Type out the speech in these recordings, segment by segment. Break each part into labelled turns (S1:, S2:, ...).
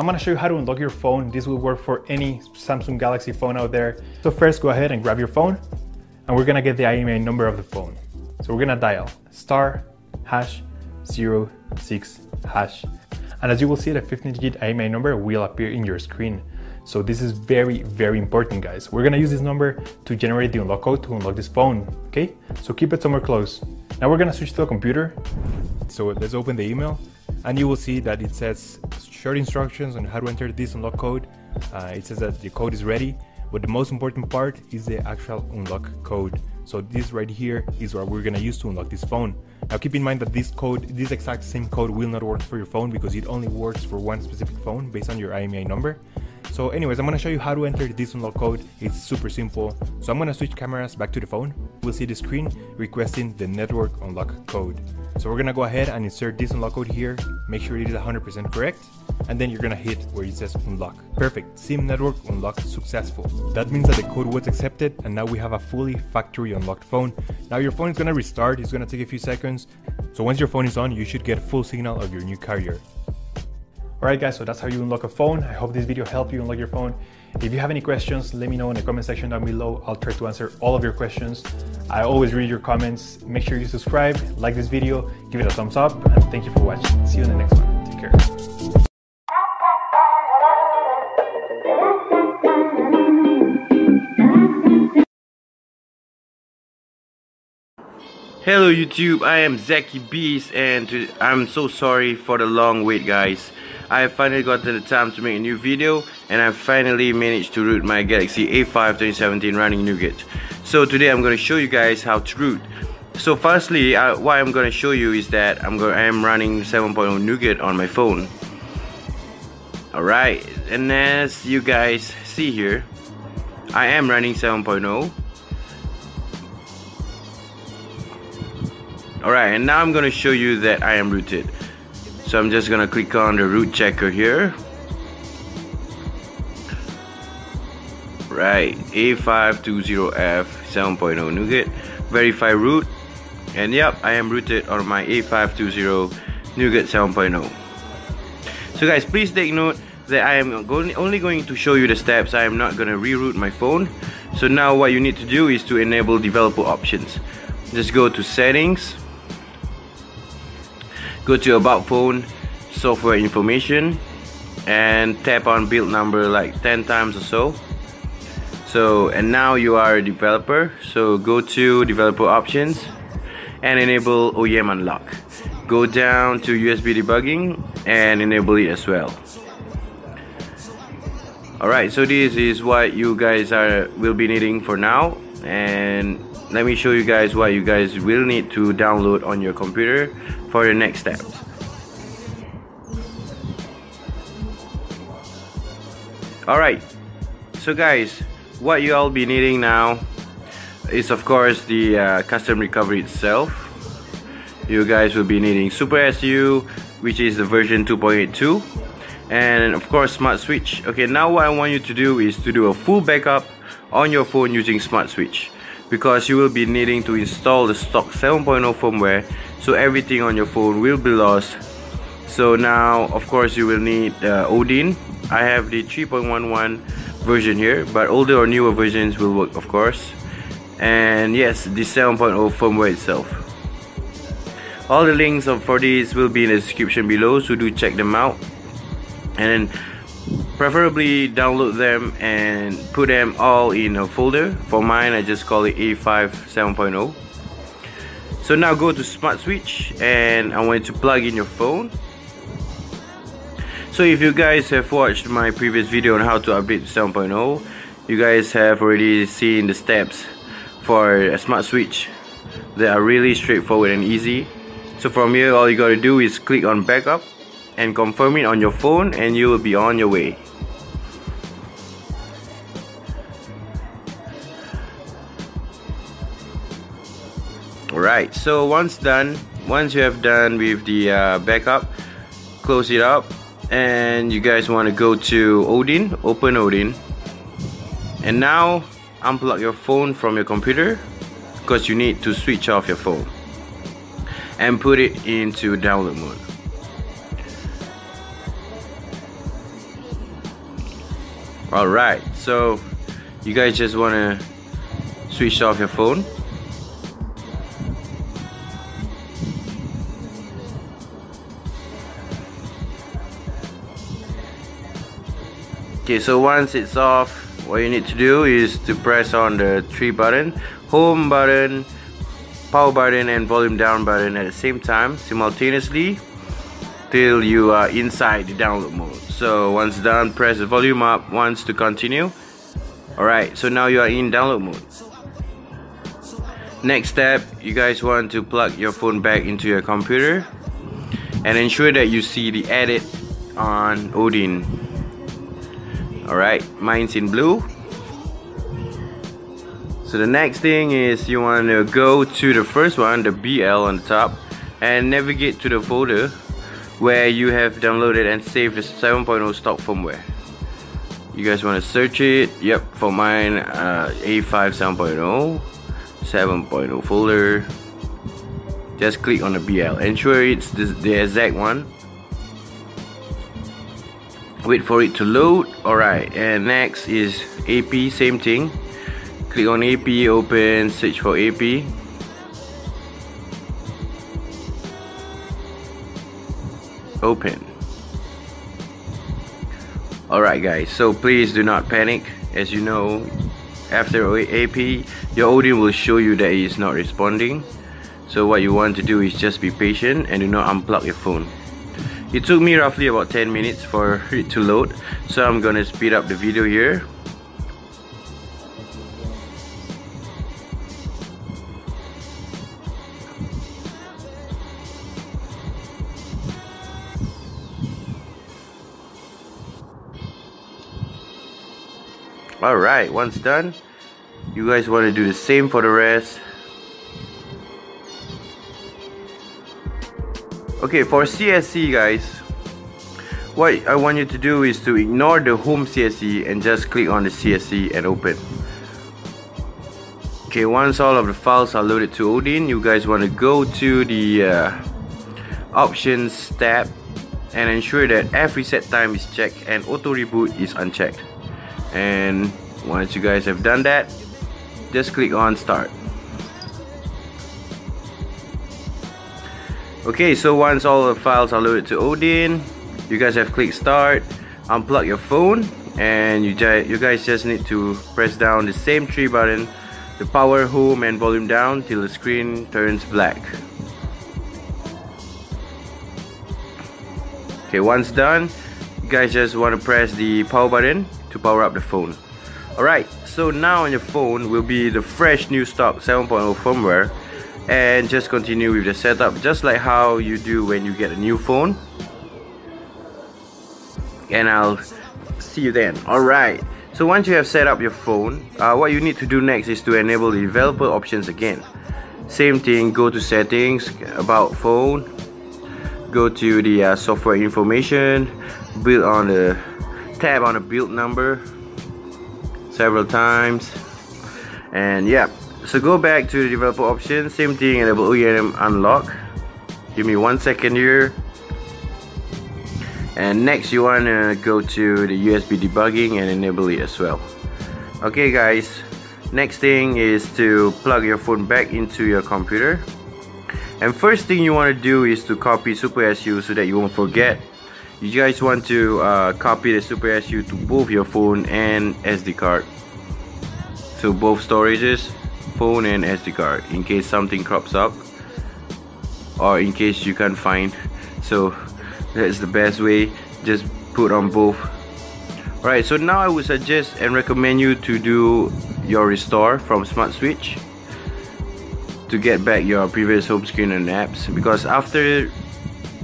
S1: I'm gonna show you how to unlock your phone. This will work for any Samsung Galaxy phone out there. So first go ahead and grab your phone and we're gonna get the IMEI number of the phone. So we're gonna dial star hash 06 hash. And as you will see, the 15 digit IMEI number will appear in your screen. So this is very, very important guys. We're gonna use this number to generate the unlock code to unlock this phone, okay? So keep it somewhere close. Now we're gonna switch to a computer. So let's open the email and you will see that it says short instructions on how to enter this unlock code. Uh, it says that the code is ready, but the most important part is the actual unlock code. So this right here is what we're gonna use to unlock this phone. Now keep in mind that this code, this exact same code will not work for your phone because it only works for one specific phone based on your IMEI number. So anyways, I'm gonna show you how to enter this unlock code. It's super simple. So I'm gonna switch cameras back to the phone. We'll see the screen requesting the network unlock code. So we're gonna go ahead and insert this unlock code here. Make sure it is 100% correct. And then you're gonna hit where it says unlock. Perfect, SIM network unlocked successful. That means that the code was accepted and now we have a fully factory unlocked phone. Now your phone is gonna restart, it's gonna take a few seconds. So once your phone is on, you should get full signal of your new carrier. Alright guys, so that's how you unlock a phone. I hope this video helped you unlock your phone. If you have any questions, let me know in the comment section down below. I'll try to answer all of your questions. I always read your comments. Make sure you subscribe, like this video, give it a thumbs up, and thank you for watching. See you in the next one. Take care.
S2: Hello YouTube, I am Zaki Beast and I'm so sorry for the long wait guys. I finally gotten the time to make a new video and I finally managed to root my Galaxy A5 2017 running Nougat. So today I'm going to show you guys how to root. So firstly, uh, what I'm going to show you is that I'm going I am running 7.0 Nougat on my phone. Alright, and as you guys see here, I am running 7.0 Alright, and now I'm going to show you that I am rooted. So I'm just to click on the root checker here. Right, A520F 7.0 Nougat. Verify root. And yep, I am rooted on my A520 Nougat 7.0. So guys, please take note that I am only going to show you the steps. I am not to reroot my phone. So now what you need to do is to enable developer options. Just go to settings go to about phone software information and tap on build number like 10 times or so. So and now you are a developer so go to developer options and enable OEM unlock. Go down to USB debugging and enable it as well. Alright so this is what you guys are will be needing for now. And let me show you guys what you guys will need to download on your computer for the next steps. Alright, so guys, what you all be needing now is of course the uh, custom recovery itself. You guys will be needing Super SU, which is the version 2.82 and of course smart switch okay now what I want you to do is to do a full backup on your phone using smart switch because you will be needing to install the stock 7.0 firmware so everything on your phone will be lost. So now of course you will need uh, Odin. I have the 3.11 version here but older or newer versions will work of course. And yes the 7.0 firmware itself. All the links for these will be in the description below so do check them out. And preferably download them and put them all in a folder. For mine I just call it A5 7.0 so now go to smart switch and I want you to plug in your phone. So if you guys have watched my previous video on how to update 7.0 you guys have already seen the steps for a smart switch they are really straightforward and easy. So from here all you gotta do is click on backup and confirm it on your phone and you will be on your way Alright, so once done, once you have done with the uh, backup, close it up and you guys want to go to Odin, open Odin and now unplug your phone from your computer because you need to switch off your phone and put it into download mode. Alright, so you guys just want to switch off your phone. Okay, so once it's off, what you need to do is to press on the three button, home button, power button and volume down button at the same time simultaneously till you are inside the download mode. So once done press the volume up once to continue. Alright so now you are in download mode. Next step you guys want to plug your phone back into your computer and ensure that you see the edit on Odin alright mine's in blue. So the next thing is you want to go to the first one the BL on the top and navigate to the folder where you have downloaded and saved the 7.0 stock firmware. You guys want to search it? Yep for mine uh, A5 7.0 7.0 folder. Just click on the BL ensure it's the, the exact one wait for it to load. Alright and next is AP same thing. Click on AP open search for AP open. Alright guys so please do not panic. As you know after AP your Odin will show you that it is not responding. So what you want to do is just be patient and do not unplug your phone it took me roughly about 10 minutes for it to load so I'm gonna speed up the video here Alright, once done, you guys want to do the same for the rest. Okay, for CSC guys, what I want you to do is to ignore the home CSC and just click on the CSC and open. Okay, once all of the files are loaded to Odin, you guys want to go to the uh, options tab and ensure that F reset time is checked and auto reboot is unchecked and once you guys have done that just click on start okay so once all the files are loaded to Odin you guys have clicked start unplug your phone and you, you guys just need to press down the same three button the power home and volume down till the screen turns black okay once done you guys just want to press the power button to power up the phone. Alright, so now on your phone will be the fresh new stock 7.0 firmware and just continue with the setup just like how you do when you get a new phone. And I'll see you then. Alright, so once you have set up your phone, uh, what you need to do next is to enable the developer options again. Same thing, go to settings, about phone, go to the uh, software information, build on the tab on the build number several times and yeah so go back to the developer option. Same thing enable OEM unlock. Give me one second here. And next you want to go to the USB debugging and enable it as well. Okay guys. Next thing is to plug your phone back into your computer. And first thing you want to do is to copy Super SU so that you won't forget. You guys want to uh, copy the Super SU to both your phone and SD card. So both storages phone and SD card in case something crops up or in case you can't find. So that's the best way. Just put on both. Alright, so now I would suggest and recommend you to do your restore from Smart Switch to get back your previous home screen and apps. Because after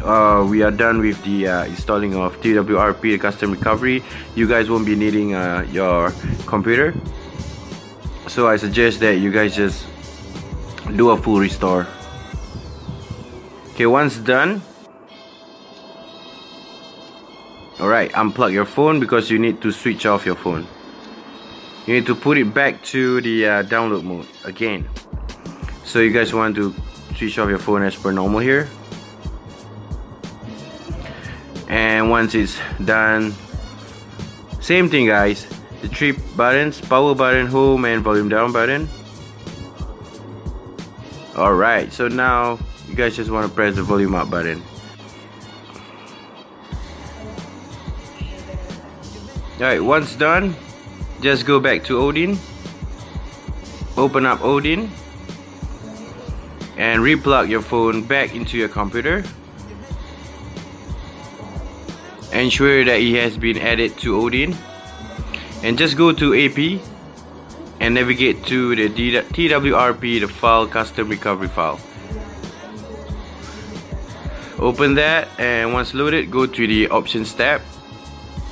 S2: uh, we are done with the uh, installing of TWRP, custom recovery, you guys won't be needing uh, your computer. So I suggest that you guys just do a full restore. Okay, once done, Alright, unplug your phone because you need to switch off your phone. You need to put it back to the uh, download mode again. So you guys want to switch off your phone as per normal here. and once it's done same thing guys the three buttons power button home and volume down button alright so now you guys just want to press the volume up button. Alright once done just go back to Odin. Open up Odin. And replug your phone back into your computer. Ensure that it has been added to Odin and just go to AP and navigate to the TWRP the file custom recovery file. Open that and once loaded go to the options tab.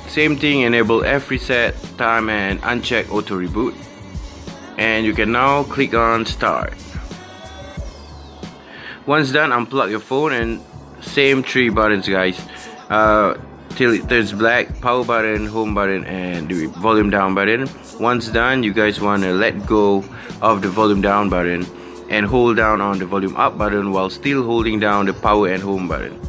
S2: Same thing enable F reset time and uncheck auto reboot. And you can now click on start. Once done unplug your phone and same three buttons guys. Uh, till it turns black power button home button and the volume down button once done you guys want to let go of the volume down button and hold down on the volume up button while still holding down the power and home button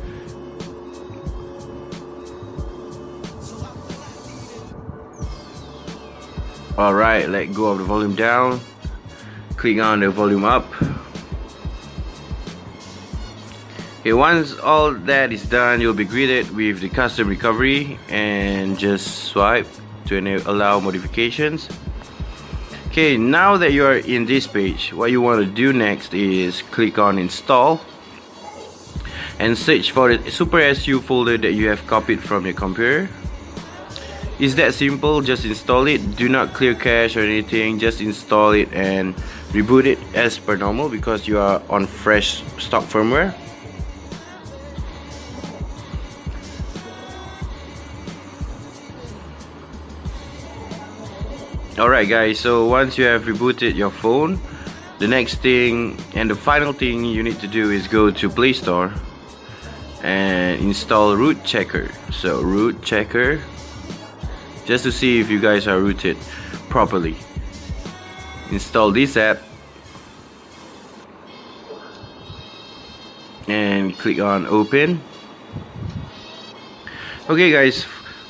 S2: Alright, let go of the volume down. Click on the volume up. Okay, once all that is done, you'll be greeted with the custom recovery and just swipe to allow modifications. Okay, now that you are in this page, what you want to do next is click on install and search for the Super SU folder that you have copied from your computer. It's that simple just install it. Do not clear cache or anything just install it and reboot it as per normal because you are on fresh stock firmware alright guys so once you have rebooted your phone the next thing and the final thing you need to do is go to Play Store and install root checker so root checker just to see if you guys are rooted properly. Install this app and click on open. Okay guys,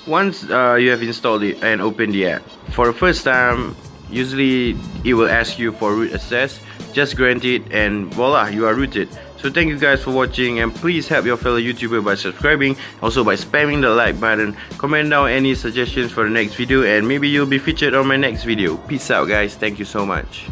S2: once uh, you have installed it and opened the app, for the first time, usually it will ask you for root access. Just grant it and voila, you are rooted. So thank you guys for watching and please help your fellow YouTuber by subscribing, also by spamming the like button, comment down any suggestions for the next video and maybe you'll be featured on my next video. Peace out guys, thank you so much.